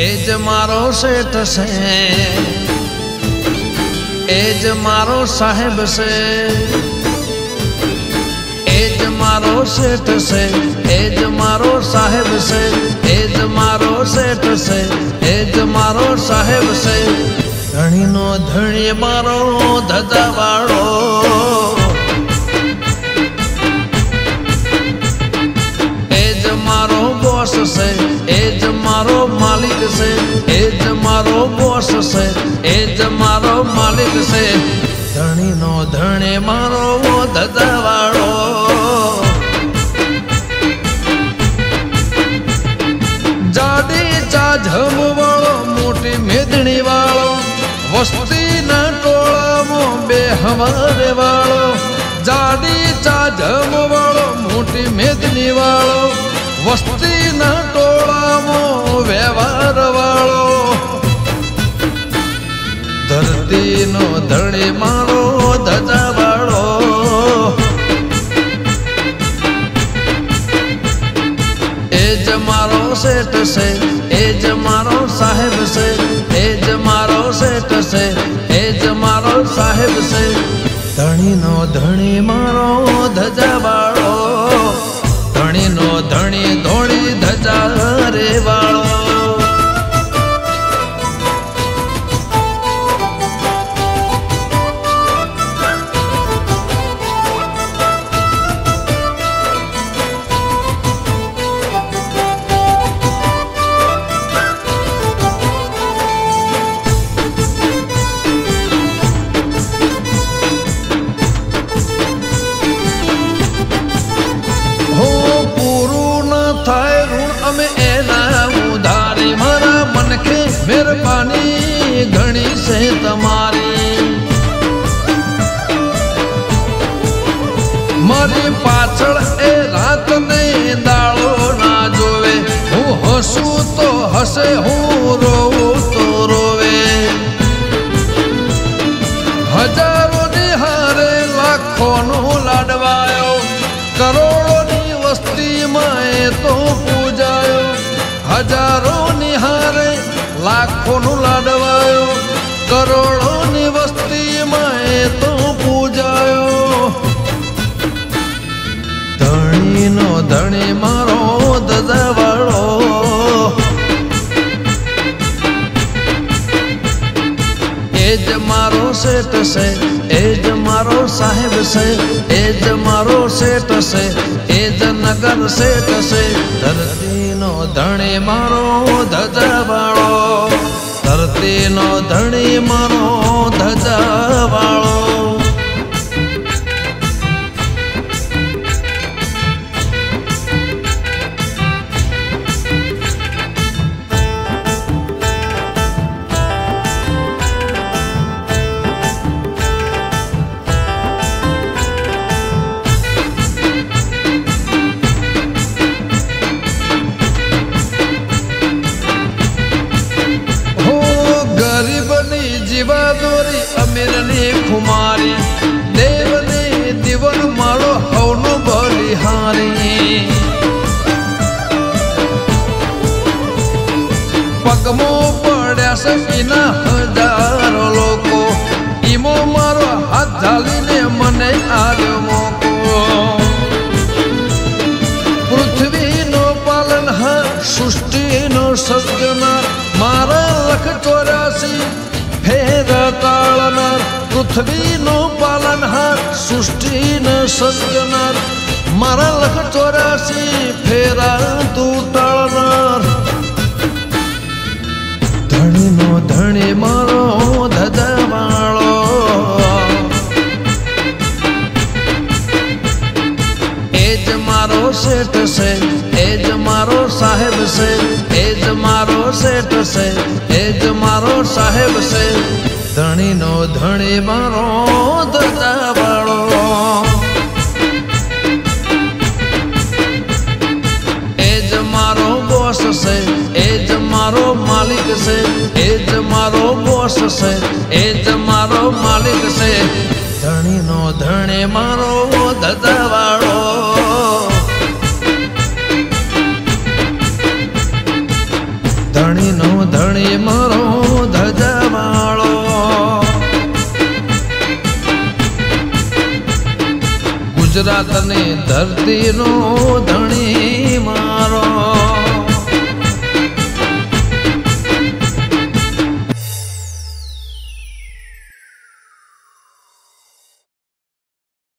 જ મારો શેઠ છે એ જ મારો સાહેબ છે એ જ મારો શેઠ છે એ જ મારો સાહેબ છે એ જ મારો શેઠ છે એ જ મારો સાહેબ છે ધણીનો ધણી મારો ધજાવાળો એ જ મારો બોસ છે બોસ એ જ મારો માલિક છે. ધણીનો ધણે મારો ધજાવાળો જાડી ચાઝમ વાળો મોટી મેદણી વાળો. વસ્તીના ટોળામાં બે હવારે વાળો. જાડી ચાઝમ વાળો મોટી મેદની વાળો. વસ્તીના ટોળામાં વ્યવહાર ધણી મારો ધજા એ જ મારો શેઠ છે, એ જ મારો સાહેબ છે, એ જ મારો શેઠ છે, એ જ મારો સાહેબ છે. ધણીનો ધણી મારો ધજા મહેરબાની ઘણી છે તમારી. મારી પાછળ એ રાત ને દાળો ના જોવે. હું હસું તો હસે, હું રોવું તો રોવે. હજારો ની હારે લાખો નો લાડવાયો. કરોડોની વસ્તીમાં એ તો પૂજાયો. હજારો ની લાખો નું લાડવાયો, કરોડોની વસ્તીમાં એ તો પૂજાયો. ધણીનો ધણી મારો દજાવાળો એ મારો શેઠ છે, એ જ મારો સાહેબ છે, એ જ મારો શેઠ છે, એ જ નગર શેઠ છે. ધરતીનો ધણી મારો ધજાવાળો. ધરતીનો ધણી મારો ધજાવાળો ગરીબની જીવાદોરી અમીરની ખુમારી, દેવને દીવન મારો હવનો બલિહારી. પગમો પડ્યા એના હજારો લોકો, ઈમો મારો હાથ ઝાલીને મને આવ્યો મોકો. પૃથ્વીનો પાલન હ, સૃષ્ટિનો સર્જનાર મારા લખ ચોરાસી તાળનાર પૃથ્વીનું પાલનહાર સૃષ્ટિનો સર્જનાર. મારા લખ ચોરાસી ફેરા તું ધણીનો ધણી મારો ધજાવાળો. એ મારો શેઠ છે, એ જ મારો સાહેબ છે, એ જ મારો શેઠ છે, એ જ મારો સાહેબ છે. ધણીનો ધણી મારો વાળો. એ જ મારો બોસ છે, એ જ મારો માલિક છે, એ જ મારો બોસ છે, એ જ મારો માલિક છે. ધણીનો ધણી મારો ધજાવાળો ધણીનો ધણી ગુજરાતની ધરતીનો ધણી. મારો